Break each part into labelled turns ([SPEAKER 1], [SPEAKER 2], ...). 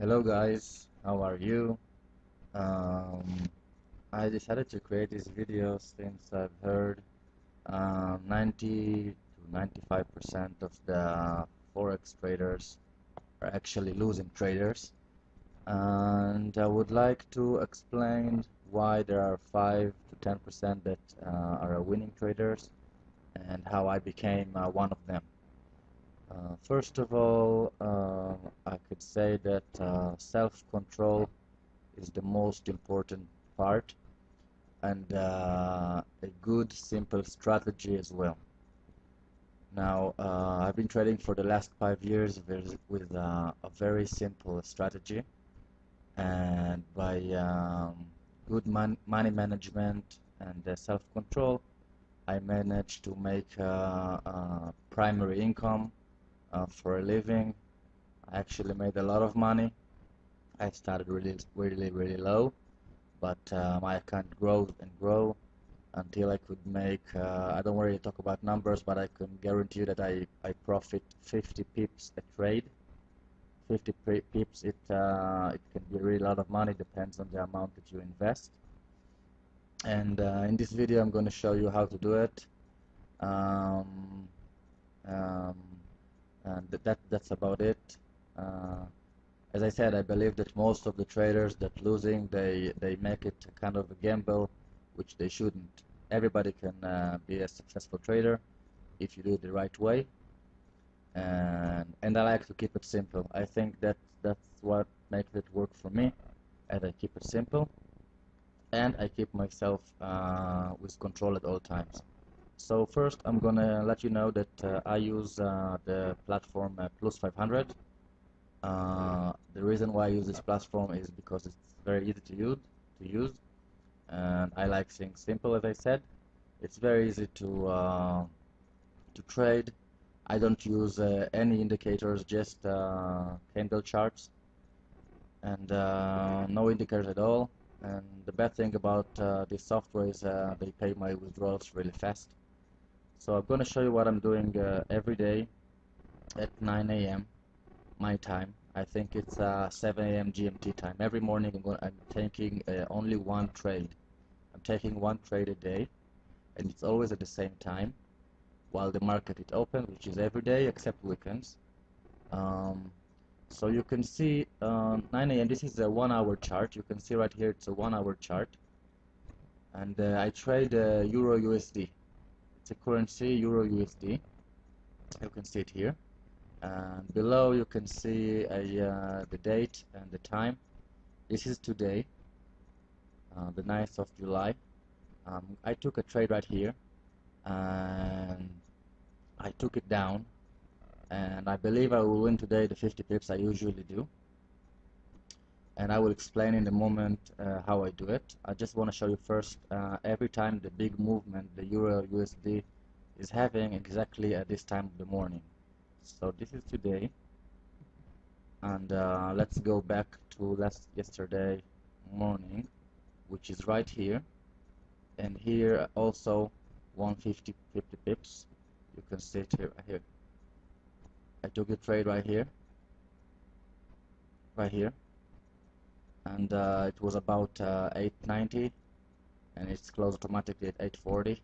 [SPEAKER 1] Hello guys, how are you? Um, I decided to create this video since I've heard um, 90 to 95% of the forex traders are actually losing traders and I would like to explain why there are 5 to 10% that uh, are winning traders and how I became uh, one of them. Uh, first of all, uh, I could say that uh, self-control is the most important part and uh, a good simple strategy as well. Now, uh, I've been trading for the last five years with, uh, a very simple strategy and by um, good money management and self-control, I managed to make primary income uh, for a living. I actually made a lot of money. I started really, really, really low, but um, I can grow and grow until I could make. Uh, I don't really talk about numbers, but I can guarantee you that I I profit 50 pips a trade. 50 pips, it uh, it can be a really lot of money. Depends on the amount that you invest. And uh, in this video, I'm going to show you how to do it. Um, um, and that that's about it. Uh, as I said I believe that most of the traders that losing they they make it kind of a gamble which they shouldn't. Everybody can uh, be a successful trader if you do it the right way. And and I like to keep it simple. I think that that's what makes it work for me and I keep it simple. And I keep myself uh, with control at all times so first I'm gonna let you know that uh, I use uh, the platform uh, Plus 500. Uh, the reason why I use this platform is because it's very easy to use, to use, and I like things simple. As I said, it's very easy to uh, to trade. I don't use uh, any indicators, just candle charts, and no indicators at all. And the bad thing about this software is they pay my withdrawals really fast. So I'm going to show you what I'm doing uh, every day at 9 a.m. my time. I think it's uh, 7 a.m. GMT time. Every morning I'm, going, I'm taking uh, only one trade. I'm taking one trade a day and it's always at the same time while the market is open which is every day except weekends. Um, so you can see uh, 9 a.m. this is a one hour chart you can see right here it's a one hour chart and uh, I trade uh, Euro USD the currency Euro USD you can see it here. And below you can see a, uh, the date and the time. This is today uh, the 9th of July. Um, I took a trade right here and I took it down and I believe I will win today the 50 pips I usually do and I will explain in a moment uh, how I do it. I just want to show you first uh, every time the big movement the Euro USD is having exactly at this time of the morning. So this is today and uh, let's go back to last yesterday morning which is right here and here also 150 50 pips you can see it here, here. I took a trade right here right here and uh, it was about uh, 890 and it's closed automatically at 840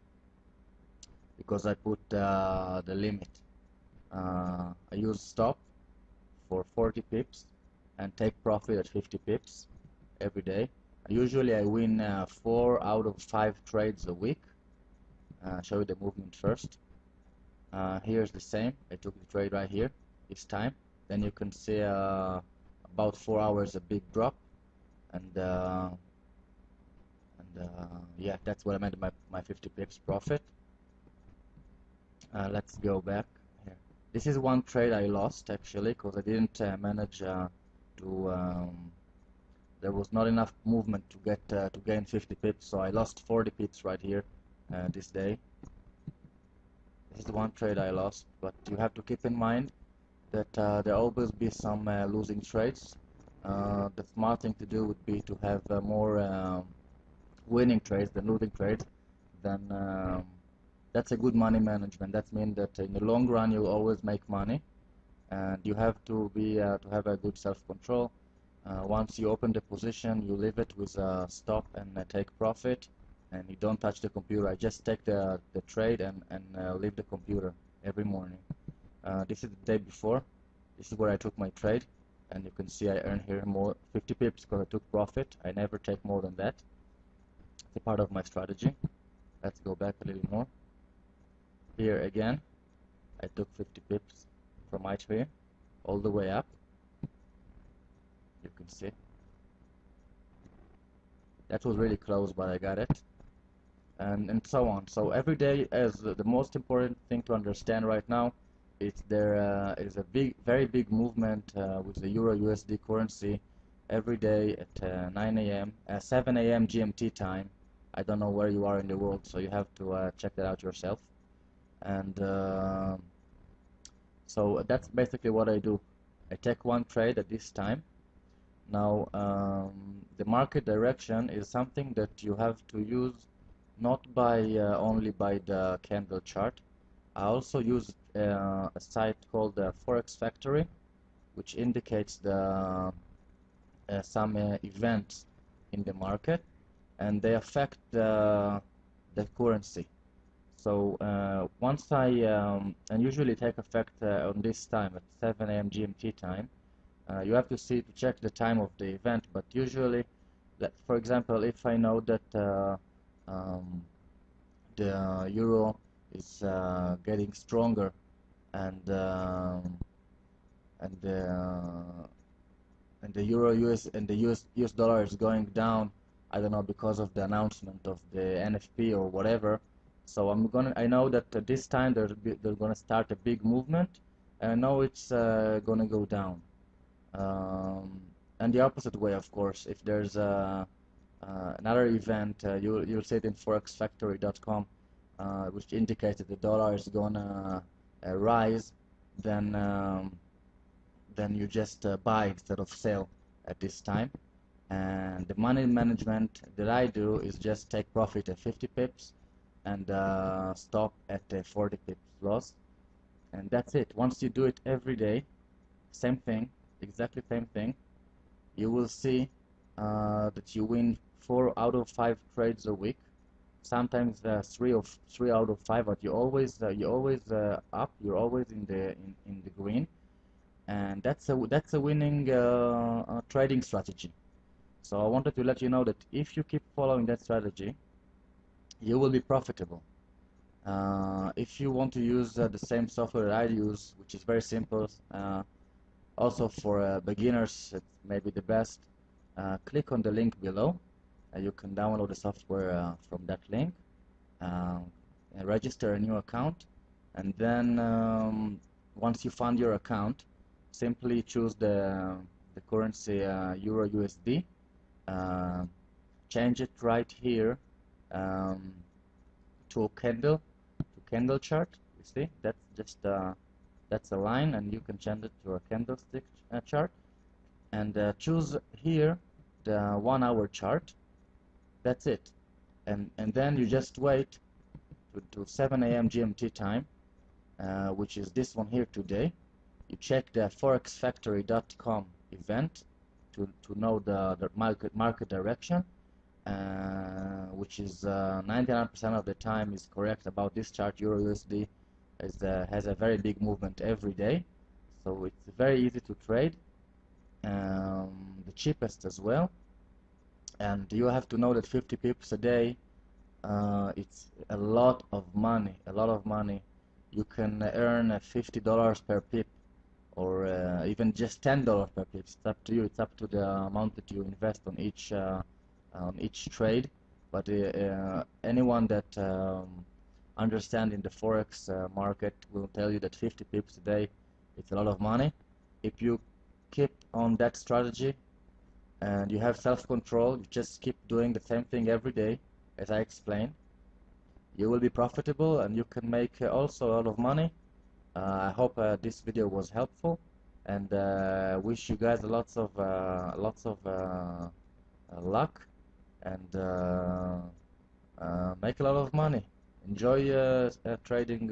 [SPEAKER 1] because I put uh, the limit. Uh, I use stop for 40 pips and take profit at 50 pips every day. Usually I win uh, 4 out of 5 trades a week. Uh, show you the movement first. Here's the same. I took the trade right here. This time. Then you can see about 4 hours a big drop and uh, and uh, yeah that's what I meant by my 50 pips profit. Uh, let's go back here. This is one trade I lost actually because I didn't uh, manage uh, to um, there was not enough movement to get uh, to gain 50 pips so I lost 40 pips right here this day. This is the one trade I lost but you have to keep in mind that there always be some losing trades uh, the smart thing to do would be to have uh, more um, winning trades than losing trades. Then um, that's a good money management. That means that in the long run you'll always make money. And you have to be uh, to have a good self-control. Uh, once you open the position you leave it with a stop and uh, take profit. And you don't touch the computer. I just take the, the trade and, and uh, leave the computer every morning. Uh, this is the day before. This is where I took my trade and you can see I earn here more 50 pips because I took profit. I never take more than that. It's a part of my strategy. Let's go back a little more. Here again I took 50 pips from my trade all the way up. You can see. That was really close but I got it. And and so on. So every day as the most important thing to understand right now it's there uh, is a big very big movement uh, with the euro USD currency every day at uh, 9 a.m. Uh, 7 a.m. GMT time I don't know where you are in the world so you have to uh, check that out yourself and uh, so that's basically what I do I take one trade at this time now um, the market direction is something that you have to use not by uh, only by the candle chart I also use uh, a site called the Forex Factory which indicates the uh, some uh, events in the market and they affect the, the currency so uh, once I um, and usually take effect uh, on this time at 7 a.m. GMT time you have to see to check the time of the event but usually for example if I know that um, the euro is uh, getting stronger and um, and the uh, and the euro US and the US US dollar is going down I don't know because of the announcement of the NFP or whatever. So I'm gonna I know that uh, this time they're they're gonna start a big movement and I know it's uh, gonna go down. Um, and the opposite way of course. If there's a, uh, another event uh, you you'll see it in forexfactory.com uh, which indicates that the dollar is gonna uh, rise then um, then you just uh, buy instead of sell at this time. And the money management that I do is just take profit at 50 pips and uh, stop at 40 pips loss. And that's it. Once you do it every day same thing exactly same thing. You will see uh, that you win four out of five trades a week sometimes uh, three of three out of five but you always uh, you always uh, up you're always in the in, in the green. And that's a that's a winning uh, uh, trading strategy. So I wanted to let you know that if you keep following that strategy you will be profitable. Uh, if you want to use the same software I use which is very simple also for beginners it's maybe the best click on the link below. uh, you can download the software uh, from that link uh, register a new account. And then um, once you fund your account simply choose the, the currency Euro USD change it right here um, to a candle to candle chart you see? That's just uh, that's a line and you can change it to a candlestick uh, chart. And uh, choose here the one hour chart that's it. And and then you just wait to, to 7 a.m. GMT time uh, which is this one here today. You check the forexfactory.com event to, to know the, the market market direction uh, which is 99% uh, of the time is correct about this chart. Euro USD is, uh, has a very big movement every day. So it's very easy to trade um, the cheapest as well and you have to know that 50 pips a day uh, it's a lot of money a lot of money. You can earn uh, $50 per pip or uh, even just $10 per pip. It's up to you it's up to the amount that you invest on each uh, on each trade. But uh, uh, anyone that um, understand in the forex market will tell you that 50 pips a day it's a lot of money. If you keep on that strategy and you have self-control you just keep doing the same thing every day as I explained. You will be profitable and you can make uh, also a lot of money. Uh, I hope uh, this video was helpful and uh, wish you guys lots of uh, lots of uh, luck and make a lot of money. Enjoy trading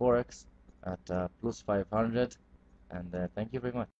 [SPEAKER 1] forex at plus 500 and thank you very much